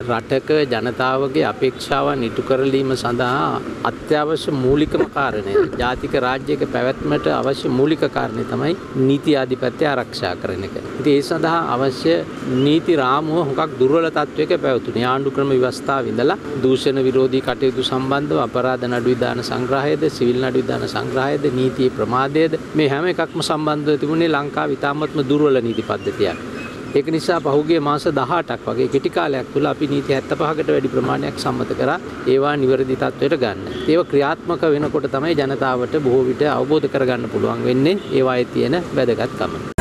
රටක ජනතාවගේ අපේක්ෂාවන් ඉටු කරලීම සඳහා අත්‍යවශ්‍ය මූලිකම කාරණය ජාතික රාජ්‍යයක පැවැත්මට අවශ්‍ය මූලික කාරණය තමයි නීති ආධිපත්‍ය ආරක්ෂා කරන එක. ඉතින් ඒ සඳහා අවශ්‍ය නීති රාමුව හුඟක් දුර්වල තත්වයක පැවතුණේ. ආණ්ඩු ක්‍රම ව්‍යවස්ථාව ඉඳලා දූෂණ විරෝධී කටයුතු සම්බන්ධව අපරාධ නඩු විධාන සංග්‍රහයේද සිවිල් නඩු විධාන සංග්‍රහයේද නීතියේ ප්‍රමාදයේද මේ හැම එකක්ම සම්බන්ධව තිබුණේ ලංකාව ඉතාමත්ම දුර්වල නීති පද්ධතියක්. ඒක නිසා පහුගිය මාස 18ක් වගේ කෙටි කාලයක් තුළ අපි නීති 75කට වැඩි ප්‍රමාණයක් සම්මත කරා ඒවා නිවැරදි තත්වයට ගන්න. ඒව ක්‍රියාත්මක වෙනකොට තමයි ජනතාවට බොහෝ විට අවබෝධ කරගන්න පුළුවන් වෙන්නේ ඒවායේ තියෙන වැදගත්කම.